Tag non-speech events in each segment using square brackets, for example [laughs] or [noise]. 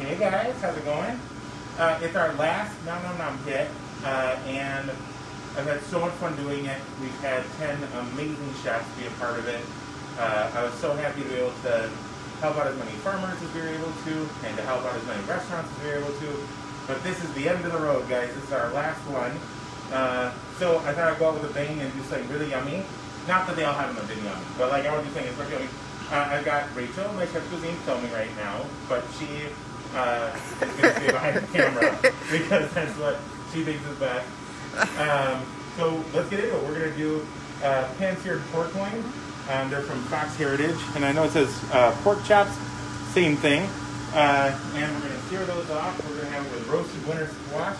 Hey guys, how's it going? Uh, it's our last Nom Nom Nom kit, uh, and I've had so much fun doing it. We've had 10 amazing chefs be a part of it. Uh, I was so happy to be able to help out as many farmers as we were able to, and to help out as many restaurants as we were able to. But this is the end of the road, guys. This is our last one. Uh, so I thought I'd go out with a bang and do something really yummy. Not that they all haven't been yummy, but like I to do something especially yummy. Uh, I've got Rachel, my chef cuisine, filming right now, but she uh, is going to stay behind the camera [laughs] because that's what she thinks is best. Um, so let's get into it. We're going to do uh, pan-seared pork loin. Um, they're from Fox Heritage, and I know it says uh, pork chops, same thing. Uh, and we're going to sear those off. We're going to have it with roasted winter squash,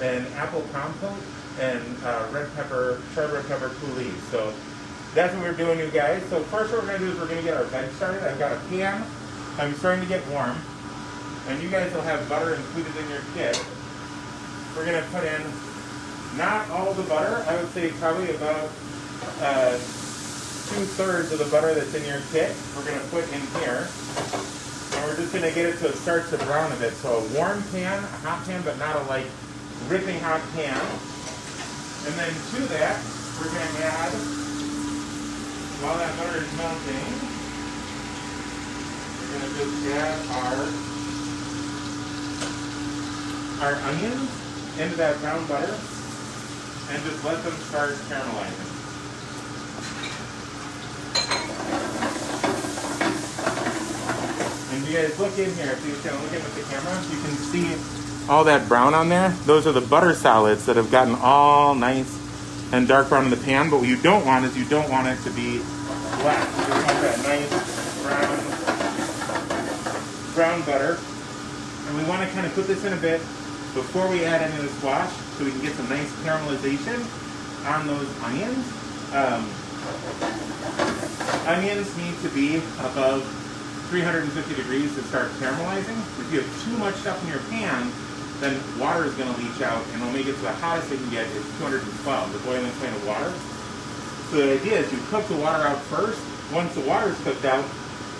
and apple compote, and uh, red pepper, charred red pepper coulis. So that's what we're doing, you guys. So first what we're going to do is we're going to get our veg started. I've got a pan. I'm starting to get warm. And you guys will have butter included in your kit. We're going to put in not all the butter. I would say probably about uh, two-thirds of the butter that's in your kit. We're going to put in here. And we're just going to get it so it starts to brown a bit. So a warm pan, a hot pan, but not a like ripping hot pan. And then to that, we're going to add, while that butter is melting, we're going to just add our, our onions into that brown butter and just let them start caramelizing. And you guys look in here, if you can look in with the camera, you can see all that brown on there. Those are the butter solids that have gotten all nice and dark brown in the pan. But what you don't want is you don't want it to be black. You want that nice brown, brown butter. And we want to kind of put this in a bit before we add any of the squash so we can get some nice caramelization on those onions. Um, onions need to be above 350 degrees to start caramelizing. If you have too much stuff in your pan, then water is going to leach out and it'll make it to the hottest it can get is 212, the boiling point of water. So the idea is you cook the water out first. Once the water is cooked out,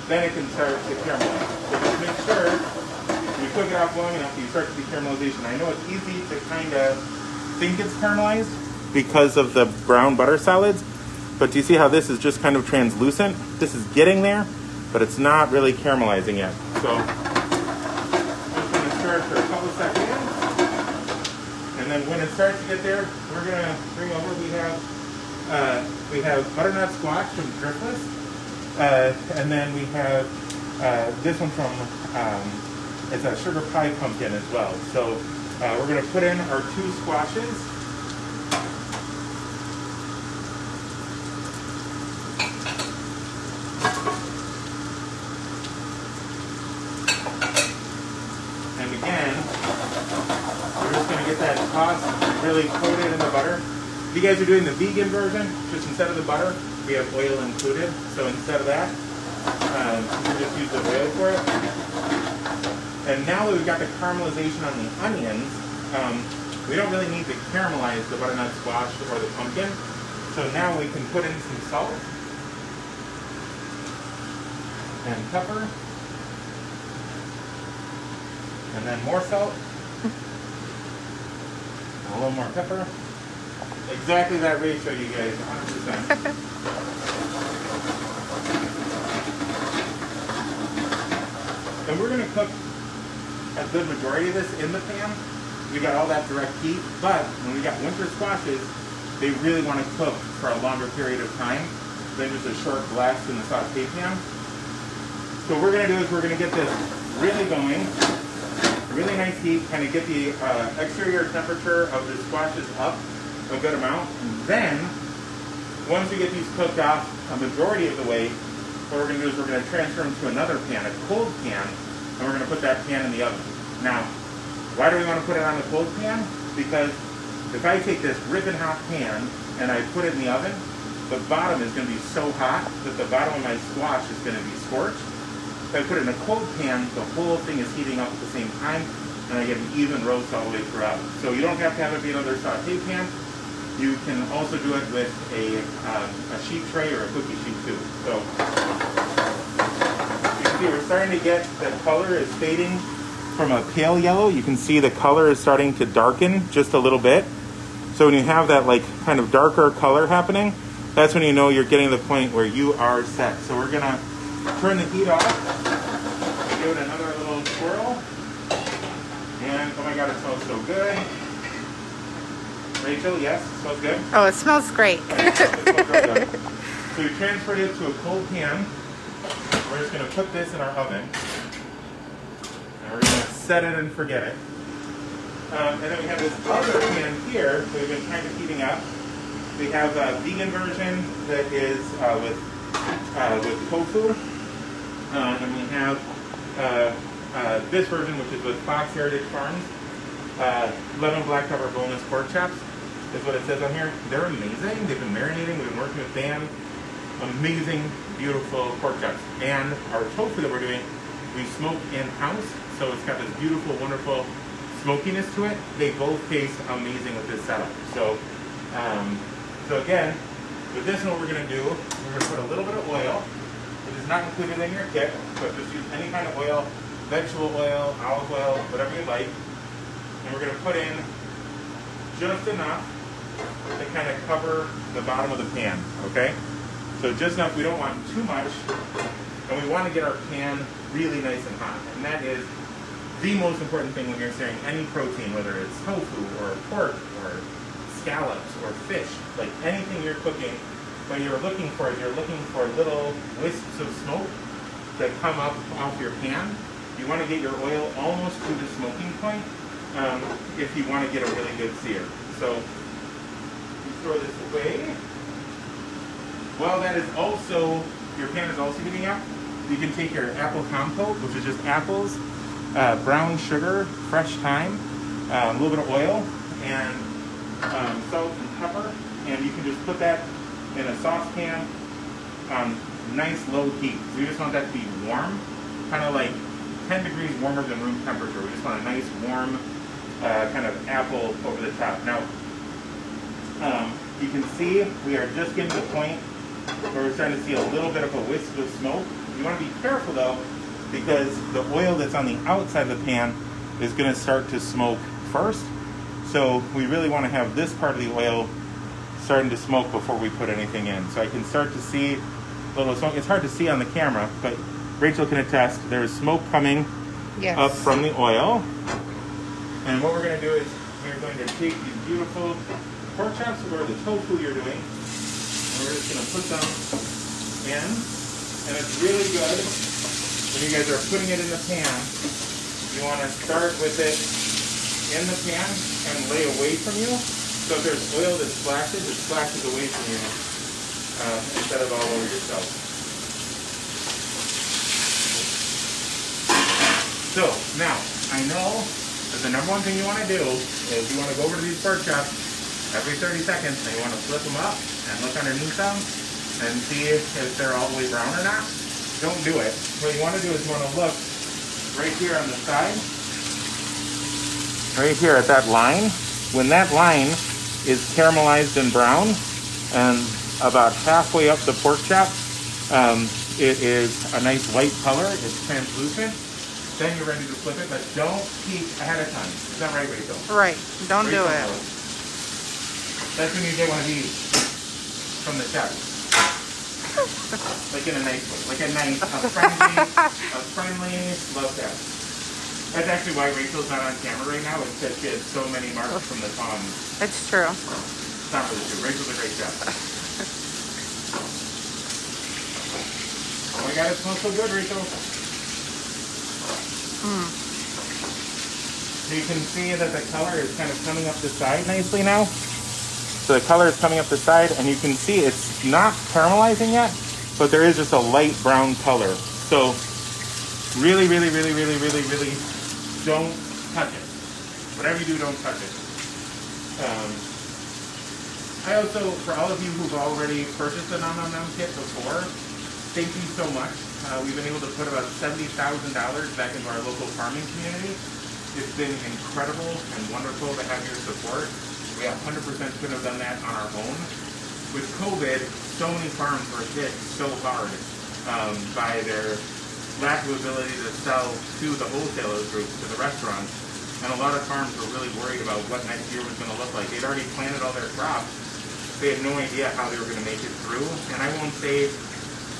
then it can start to caramelize. So just make sure you cook it off long enough, you start to see caramelization. I know it's easy to kind of think it's caramelized because of the brown butter solids, but do you see how this is just kind of translucent? This is getting there, but it's not really caramelizing yet. So I'm just going to stir it for a couple seconds. And then when it starts to get there, we're going to bring over, we have, uh, we have butternut squash from Driftless. Uh, and then we have uh, this one from, um, it's a sugar pie pumpkin as well. So uh, we're going to put in our two squashes. And again, we're just going to get that toss really coated in the butter. If you guys are doing the vegan version, just instead of the butter, we have oil included. So instead of that, um, you can just use the oil for it. And now that we've got the caramelization on the onions, um, we don't really need to caramelize the butternut squash or the pumpkin. So now we can put in some salt and pepper. And then more salt. [laughs] A little more pepper. Exactly that ratio, you guys, 100%. [laughs] and we're going to cook a good majority of this in the pan. We got all that direct heat, but when we got winter squashes, they really want to cook for a longer period of time than just a short blast in the saute pan. So what we're going to do is we're going to get this really going, really nice heat, kind of get the uh, exterior temperature of the squashes up a good amount. And then, once we get these cooked off a majority of the way, what we're going to do is we're going to transfer them to another pan, a cold pan, and we're going to put that pan in the oven. Now, why do we want to put it on the cold pan? Because if I take this ripping hot pan and I put it in the oven, the bottom is going to be so hot that the bottom of my squash is going to be scorched. If I put it in a cold pan, the whole thing is heating up at the same time, and I get an even roast all the way throughout. So you don't have to have it be another saute pan. You can also do it with a, um, a sheet tray or a cookie sheet too. So see we're starting to get the color is fading from a pale yellow, you can see the color is starting to darken just a little bit. So when you have that like kind of darker color happening, that's when you know you're getting to the point where you are set. So we're gonna turn the heat off, give it another little swirl, and oh my god, it smells so good. Rachel, yes, it smells good? Oh, it smells great. [laughs] so we transferred it to a cold pan. We're just gonna put this in our oven. And we're gonna set it and forget it. Um, and then we have this other pan here that we've been kind of heating up. We have a vegan version that is uh, with uh, with tofu, uh, and we have uh, uh, this version which is with Fox Heritage Farms uh, lemon black pepper boneless pork chops is what it says on here. They're amazing. They've been marinating. We've been working with Dan. Amazing, beautiful pork chops. And our tofu that we're doing, we smoke in-house. So it's got this beautiful, wonderful smokiness to it. They both taste amazing with this setup. So, um, so again, with this one, what we're going to do, we're to put a little bit of oil, which is not included in your kit, but just use any kind of oil, vegetable oil, olive oil, whatever you like. And we're going to put in just enough to kind of cover the bottom of the pan, okay? So just enough, we don't want too much, and we want to get our pan really nice and hot. And that is the most important thing when you're searing any protein, whether it's tofu or pork or scallops or fish, like anything you're cooking, what you're looking for is you're looking for little wisps of smoke that come up off your pan. You want to get your oil almost to the smoking point um, if you want to get a really good sear. So you throw this away. While that is also, your pan is also heating up, you can take your apple compote, which is just apples, uh, brown sugar, fresh thyme, uh, a little bit of oil, and um, salt and pepper, and you can just put that in a saucepan on nice low heat. So you just want that to be warm, kind of like 10 degrees warmer than room temperature. We just want a nice warm uh, kind of apple over the top. Now, um, you can see we are just getting to the point where we're starting to see a little bit of a wisp of smoke. You want to be careful though, because the oil that's on the outside of the pan is going to start to smoke first. So we really want to have this part of the oil starting to smoke before we put anything in. So I can start to see a little smoke. It's hard to see on the camera, but Rachel can attest. There's smoke coming yes. up from the oil. And what we're going to do is we're going to take these beautiful pork chops or the tofu you're doing. We're just going to put them in. And it's really good when you guys are putting it in the pan. You want to start with it in the pan and lay away from you. So if there's oil that splashes, it splashes away from you uh, instead of all over yourself. So now, I know that the number one thing you want to do is you want to go over to these pork chops every 30 seconds you want to flip them up and look underneath them and see if they're all the way brown or not. Don't do it. What you want to do is you want to look right here on the side, right here at that line. When that line is caramelized and brown and about halfway up the pork chop, um, it is a nice white color. It's translucent. Then you're ready to flip it, but don't peek ahead of time. Is that right, Rachel? Right. Don't Rachel do it. That's when you get one of these from the chef. like in a nice way. Like a nice, a friendly, a friendly love chef. That's actually why Rachel's not on camera right now. It's because she has so many marks from the tongs. It's true. It's not really true. Rachel's a great chef. [laughs] oh my god, it smells so good, Rachel. Mm. So you can see that the color is kind of coming up the side nicely now. So the color is coming up the side and you can see it's not caramelizing yet, but there is just a light brown color. So really, really, really, really, really, really don't touch it. Whatever you do, don't touch it. Um, I also, for all of you who've already purchased the Nom Nom Nom kit before, thank you so much. Uh, we've been able to put about $70,000 back into our local farming community. It's been incredible and wonderful to have your support. We 100% could have done that on our own. With COVID, so many farms were hit so hard um, by their lack of ability to sell to the wholesaler groups, to the restaurants. And a lot of farms were really worried about what next year was going to look like. They'd already planted all their crops. They had no idea how they were going to make it through. And I won't say it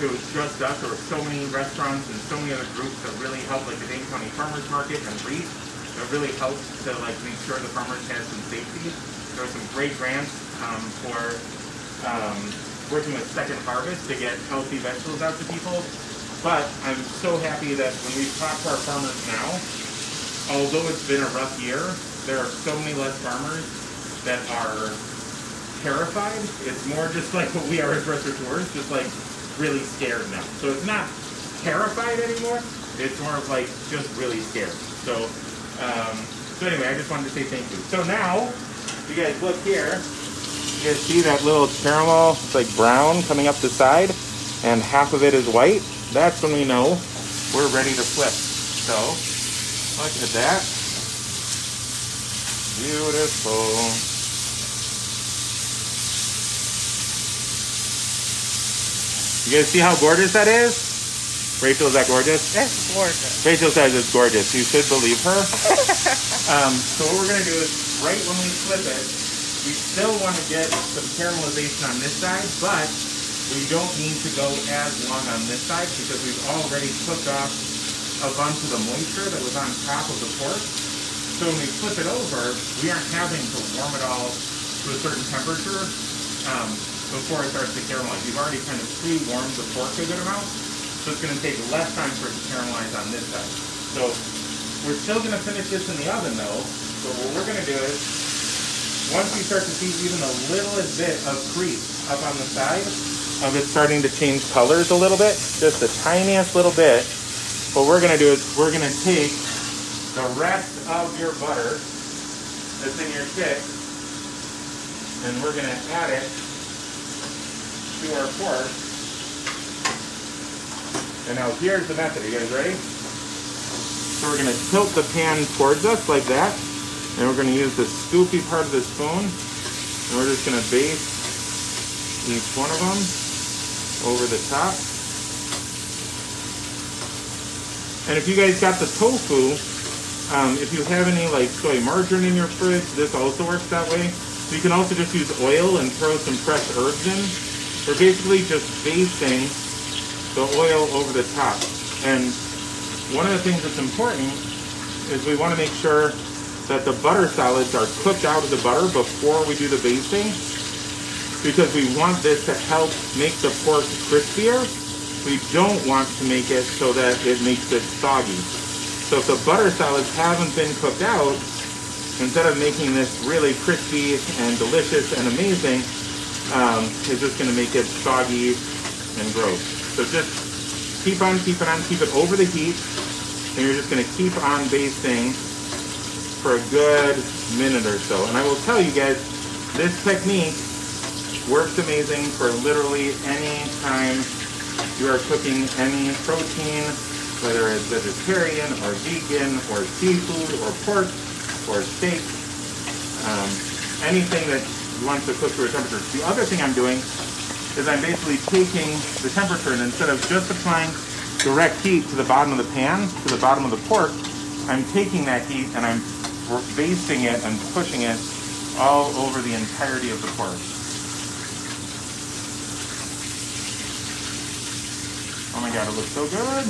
was just us. There were so many restaurants and so many other groups that really helped, like the Dane County Farmers Market and REAP, that really helped to like make sure the farmers had some safety. There were some great grants um, for um, working with Second Harvest to get healthy vegetables out to people. But I'm so happy that when we talk to our farmers now, although it's been a rough year, there are so many less farmers that are terrified. It's more just like what we are as restaurateurs, just like really scared now. So it's not terrified anymore. It's more of like just really scared. So, um, so anyway, I just wanted to say thank you. So now, you guys look here, you guys see that little caramel, it's like brown coming up the side, and half of it is white. That's when we know we're ready to flip. So, Look at that. Beautiful. You guys see how gorgeous that is? Rachel, is that gorgeous? That's gorgeous. Rachel says it's gorgeous. You should believe her. [laughs] um, so what we're going to do is, right when we flip it, we still want to get some caramelization on this side, but we don't need to go as long on this side because we've already cooked off a bunch of the moisture that was on top of the pork. So when we flip it over, we aren't having to warm it all to a certain temperature um, before it starts to caramelize. You've already kind of pre-warmed the pork a good amount, so it's going to take less time for it to caramelize on this side. So we're still going to finish this in the oven though. So what we're going to do is, once you start to see even the littlest bit of crease up on the side of it starting to change colors a little bit, just the tiniest little bit, what we're going to do is we're going to take the rest of your butter that's in your stick and we're going to add it to our pork. And now here's the method. Are you guys ready? So we're going to tilt the pan towards us like that. And we're going to use the scoopy part of the spoon. And we're just going to baste each one of them over the top. And if you guys got the tofu, um, if you have any like soy margarine in your fridge, this also works that way. So you can also just use oil and throw some fresh herbs in. We're basically just basting the oil over the top. And one of the things that's important is we want to make sure that the butter solids are cooked out of the butter before we do the basting because we want this to help make the pork crispier we don't want to make it so that it makes it soggy. So if the butter solids haven't been cooked out, instead of making this really crispy and delicious and amazing, um, it's just going to make it soggy and gross. So just keep on, keep it on, keep it over the heat, and you're just going to keep on basting for a good minute or so. And I will tell you guys, this technique works amazing for literally any time you are cooking any protein, whether it's vegetarian or vegan or seafood or pork or steak, um, anything that you want to cook to a temperature. The other thing I'm doing is I'm basically taking the temperature and instead of just applying direct heat to the bottom of the pan, to the bottom of the pork, I'm taking that heat and I'm basting it and pushing it all over the entirety of the pork. Oh my god, it looks so good.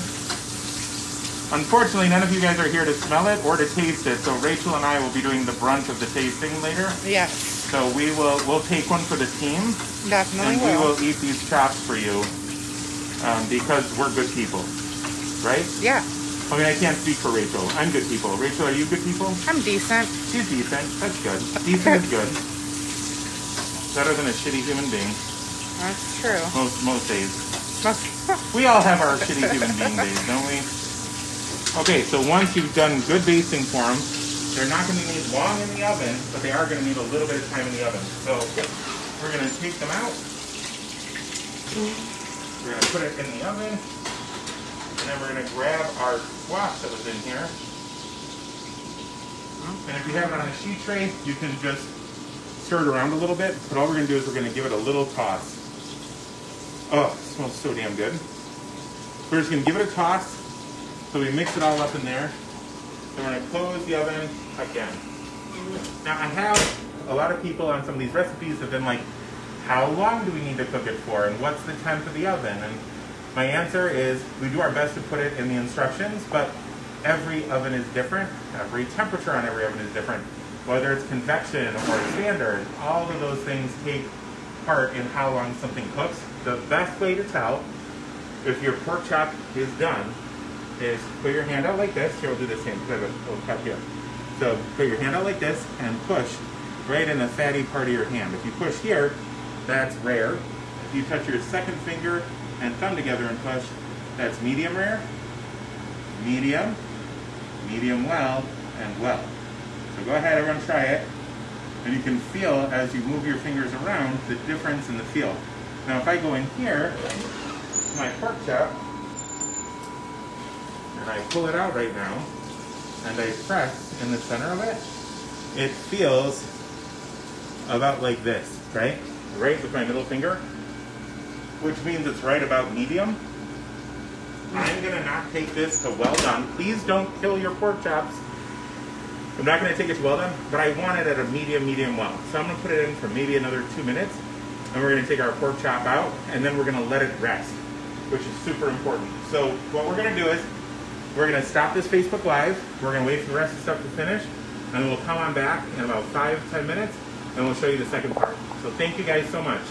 Unfortunately, none of you guys are here to smell it or to taste it, so Rachel and I will be doing the brunt of the tasting later. Yes, So we will we'll take one for the team, definitely and we will. will eat these chops for you um, because we're good people, right? Yeah, I mean, I can't speak for Rachel. I'm good people. Rachel, are you good people? I'm decent. She's decent. That's good. Decent is good. Better than a shitty human being. That's true. Most most days. [laughs] We all have our shitty human being days, don't we? Okay, so once you've done good basting for them, they're not going to need long in the oven, but they are going to need a little bit of time in the oven. So we're going to take them out. We're going to put it in the oven. And then we're going to grab our squash that was in here. And if you have it on a sheet tray, you can just stir it around a little bit. But all we're going to do is we're going to give it a little toss. Oh, it smells so damn good. We're just gonna give it a toss, So we mix it all up in there. And we're gonna close the oven again. Now I have a lot of people on some of these recipes have been like, how long do we need to cook it for? And what's the temp of the oven? And my answer is we do our best to put it in the instructions, but every oven is different. Every temperature on every oven is different. Whether it's convection or standard, all of those things take part in how long something cooks. The best way to tell if your pork chop is done is put your hand out like this. Here, we'll do this hand because I have a little cut here. So put your hand out like this and push right in the fatty part of your hand. If you push here, that's rare. If you touch your second finger and thumb together and push, that's medium rare, medium, medium well, and well. So go ahead, everyone try it. And you can feel as you move your fingers around the difference in the feel. Now if I go in here, my pork chop, and I pull it out right now, and I press in the center of it, it feels about like this, right? Right with my middle finger, which means it's right about medium. I'm gonna not take this to well done. Please don't kill your pork chops. I'm not gonna take it to well done, but I want it at a medium, medium well. So I'm gonna put it in for maybe another two minutes, and we're gonna take our pork chop out, and then we're gonna let it rest, which is super important. So what we're gonna do is, we're gonna stop this Facebook Live, we're gonna wait for the rest of the stuff to finish, and we'll come on back in about five, ten minutes, and we'll show you the second part. So thank you guys so much.